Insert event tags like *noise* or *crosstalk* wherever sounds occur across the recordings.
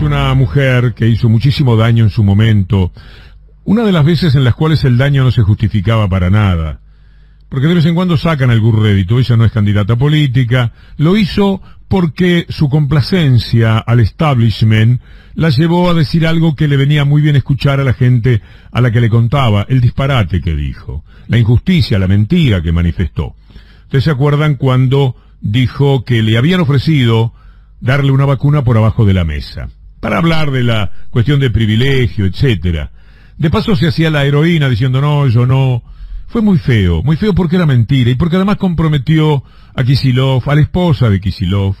es una mujer que hizo muchísimo daño en su momento, una de las veces en las cuales el daño no se justificaba para nada. Porque de vez en cuando sacan algún rédito, ella no es candidata política, lo hizo porque su complacencia al establishment la llevó a decir algo que le venía muy bien escuchar a la gente a la que le contaba, el disparate que dijo, la injusticia, la mentira que manifestó. Ustedes se acuerdan cuando dijo que le habían ofrecido darle una vacuna por abajo de la mesa, para hablar de la cuestión de privilegio, etcétera. De paso se hacía la heroína diciendo no, yo no. Fue muy feo, muy feo porque era mentira y porque además comprometió a Kisilov, a la esposa de Kisilov,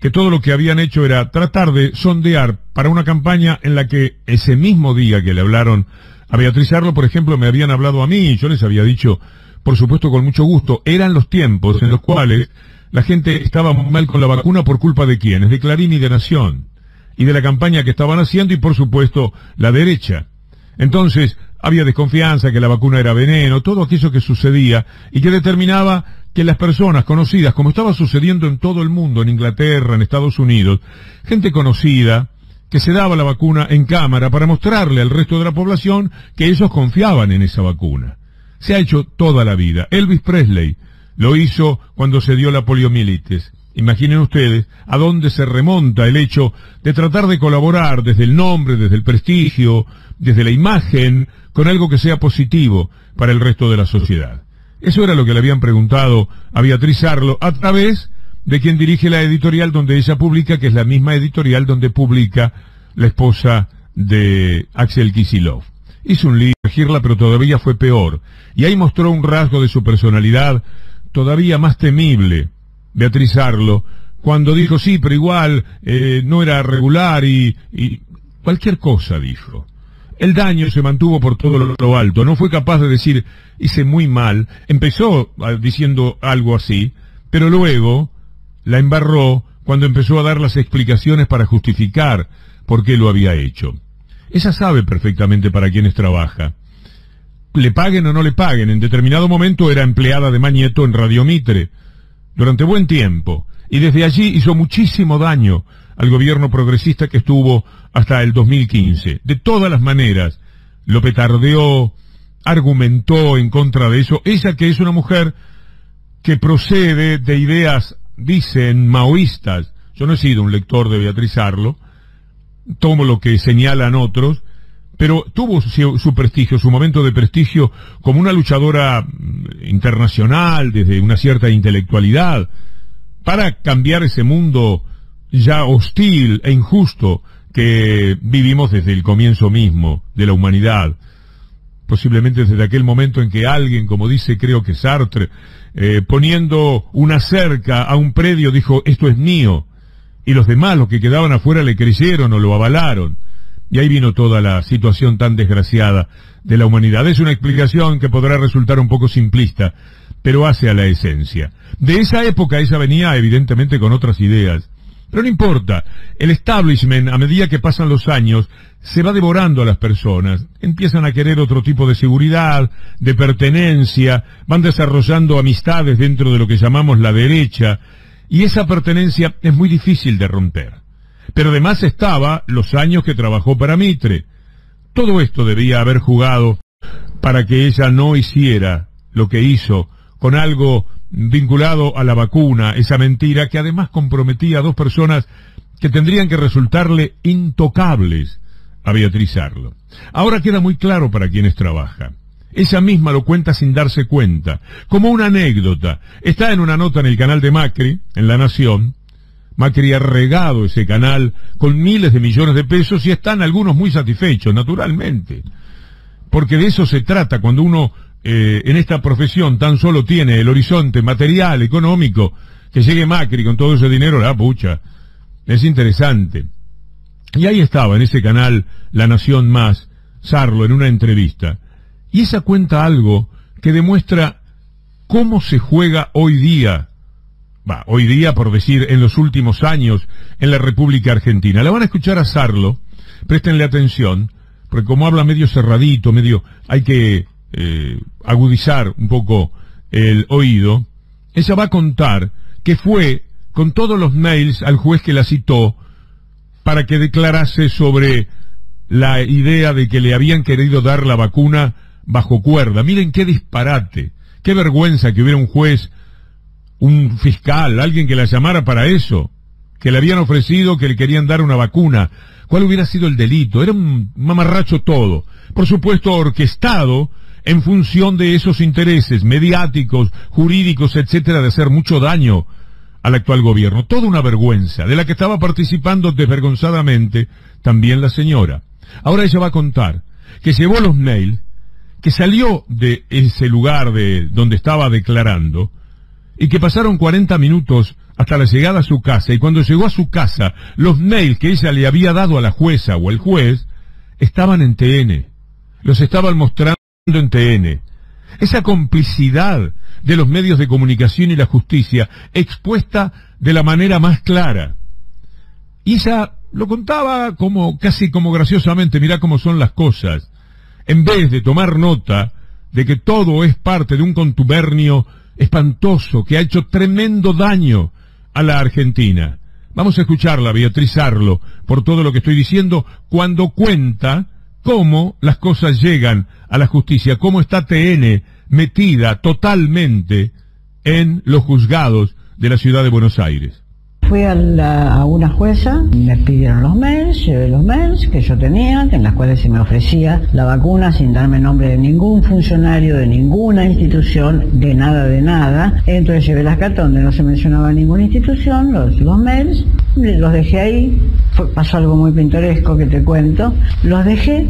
que todo lo que habían hecho era tratar de sondear para una campaña en la que ese mismo día que le hablaron a Beatriz Arlo, por ejemplo, me habían hablado a mí y yo les había dicho, por supuesto con mucho gusto, eran los tiempos en los cuales la gente estaba mal con la vacuna por culpa de quiénes, de Clarín y de Nación, y de la campaña que estaban haciendo y por supuesto la derecha. Entonces, había desconfianza, que la vacuna era veneno, todo aquello que sucedía y que determinaba que las personas conocidas, como estaba sucediendo en todo el mundo, en Inglaterra, en Estados Unidos, gente conocida, que se daba la vacuna en cámara para mostrarle al resto de la población que ellos confiaban en esa vacuna. Se ha hecho toda la vida. Elvis Presley lo hizo cuando se dio la poliomielitis. Imaginen ustedes a dónde se remonta el hecho de tratar de colaborar desde el nombre, desde el prestigio, desde la imagen, con algo que sea positivo para el resto de la sociedad. Eso era lo que le habían preguntado a Beatriz Arlo a través de quien dirige la editorial donde ella publica, que es la misma editorial donde publica la esposa de Axel Kisilov. Hizo un libro, pero todavía fue peor. Y ahí mostró un rasgo de su personalidad todavía más temible, Beatriz Arlo, cuando dijo, sí, pero igual eh, no era regular y, cualquier cosa dijo. El daño se mantuvo por todo lo, alto, no fue capaz de decir, hice muy mal, empezó ah, diciendo algo así, pero luego la embarró cuando empezó a dar las explicaciones para justificar por qué lo había hecho. Ella sabe perfectamente para quiénes trabaja le paguen o no le paguen. En determinado momento era empleada de Mañeto en Radio Mitre, durante buen tiempo, y desde allí hizo muchísimo daño al gobierno progresista que estuvo hasta el 2015. De todas las maneras, lo petardeó, argumentó en contra de eso. Ella que es una mujer que procede de ideas, dicen, maoístas. Yo no he sido un lector de Beatriz Arlo, tomo lo que señalan otros, pero tuvo su, prestigio, su momento de prestigio como una luchadora mm, internacional, desde una cierta intelectualidad, para cambiar ese mundo ya hostil e injusto que vivimos desde el comienzo mismo de la humanidad. Posiblemente desde aquel momento en que alguien, como dice creo que Sartre, eh, poniendo una cerca a un predio dijo, esto es mío, y los demás, los que quedaban afuera, le creyeron o lo avalaron. Y ahí vino toda la situación tan desgraciada de la humanidad. Es una explicación que podrá resultar un poco simplista, pero hace a la esencia. De esa época ella venía evidentemente con otras ideas. Pero no importa, el establishment, a medida que pasan los años, se va devorando a las personas, empiezan a querer otro tipo de seguridad, de pertenencia, van desarrollando amistades dentro de lo que llamamos la derecha, y esa pertenencia es muy difícil de romper. Pero además estaba los años que trabajó para Mitre. Todo esto debía haber jugado para que ella no hiciera lo que hizo con algo vinculado a la vacuna, esa mentira que además comprometía a dos personas que tendrían que resultarle intocables a Beatriz Arlo. Ahora queda muy claro para quienes trabaja. Ella misma lo cuenta sin darse cuenta, como una anécdota. Está en una nota en el canal de Macri, en La Nación, Macri ha regado ese canal con miles de millones de pesos y están algunos muy satisfechos, naturalmente. Porque de eso se trata cuando uno eh, en esta profesión tan solo tiene el horizonte material, económico, que llegue Macri con todo ese dinero, la pucha. Es interesante. Y ahí estaba, en ese canal, La Nación Más, Sarlo, en una entrevista. Y esa cuenta algo que demuestra cómo se juega hoy día hoy día, por decir, en los últimos años en la República Argentina. La van a escuchar a Sarlo, préstenle atención, porque como habla medio cerradito, medio, hay que eh, agudizar un poco el oído. Ella va a contar que fue con todos los mails al juez que la citó para que declarase sobre la idea de que le habían querido dar la vacuna bajo cuerda. Miren qué disparate, qué vergüenza que hubiera un juez, un fiscal, alguien que la llamara para eso, que le habían ofrecido que le querían dar una vacuna. ¿Cuál hubiera sido el delito? Era un mamarracho todo. Por supuesto, orquestado en función de esos intereses mediáticos, jurídicos, etcétera, de hacer mucho daño al actual gobierno. Toda una vergüenza, de la que estaba participando desvergonzadamente también la señora. Ahora ella va a contar que llevó los mails, que salió de ese lugar de donde estaba declarando, y que pasaron 40 minutos hasta la llegada a su casa, y cuando llegó a su casa, los mails que ella le había dado a la jueza o el juez estaban en TN. Los estaban mostrando en TN. Esa complicidad de los medios de comunicación y la justicia expuesta de la manera más clara. Y ella lo contaba como casi como graciosamente, mira cómo son las cosas. En vez de tomar nota de que todo es parte de un contubernio espantoso que ha hecho tremendo daño a la Argentina. Vamos a escucharla, Beatriz Arlo, por todo lo que estoy diciendo, cuando cuenta cómo las cosas llegan a la justicia, cómo está TN metida totalmente en los juzgados de la ciudad de Buenos Aires. Fui a, a, una jueza, me pidieron los mails, llevé los mails que yo tenía, en las cuales se me ofrecía la vacuna sin darme nombre de ningún funcionario, de ninguna institución, de nada, de nada. Entonces llevé las cartas donde no se mencionaba ninguna institución, los, los mails, los dejé ahí, pasó algo muy pintoresco que te cuento, los dejé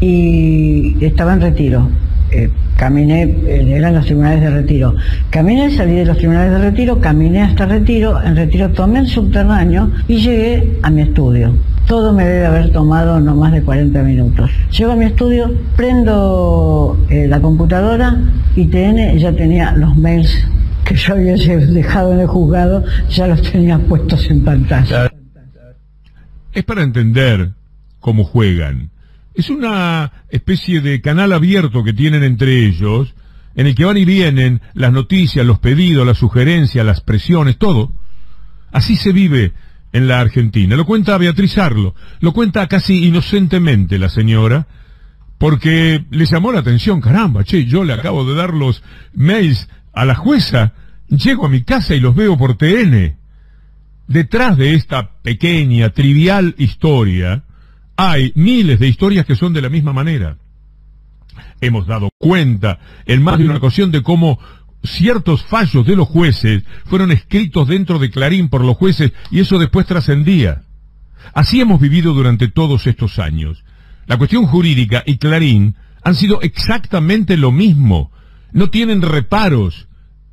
y estaba en retiro. Eh, caminé, eh, eran los tribunales de retiro. Caminé, salí de los tribunales de retiro, caminé hasta retiro, en retiro tomé el subterráneo y llegué a mi estudio. Todo me debe haber tomado no más de 40 minutos. Llego a mi estudio, prendo eh, la computadora y TN ya tenía los mails que yo había dejado en el juzgado, ya los tenía puestos en pantalla. Es para entender cómo juegan es una especie de canal abierto que tienen entre ellos, en el que van y vienen las noticias, los pedidos, las sugerencias, las presiones, todo. Así se vive en la Argentina. Lo cuenta Beatriz Arlo, lo cuenta casi inocentemente la señora, porque le llamó la atención, caramba, che, yo le acabo de dar los mails a la jueza, llego a mi casa y los veo por TN. Detrás de esta pequeña, trivial historia, hay miles de historias que son de la misma manera. Hemos dado cuenta en más de una ocasión de cómo ciertos fallos de los jueces fueron escritos dentro de Clarín por los jueces y eso después trascendía. Así hemos vivido durante todos estos años. La cuestión jurídica y Clarín han sido exactamente lo mismo. No tienen reparos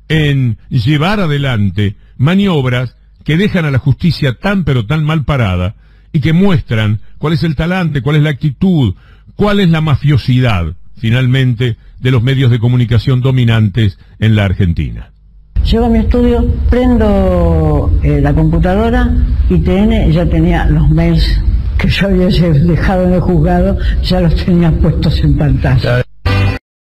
en llevar adelante maniobras que dejan a la justicia tan pero tan mal parada y que muestran cuál es el talante, cuál es la actitud, cuál es la mafiosidad, finalmente, de los medios de comunicación dominantes en la Argentina. Llego a mi estudio, prendo eh, la computadora y TN ya tenía los mails que yo había *laughs* dejado en el juzgado, ya los tenía puestos en pantalla.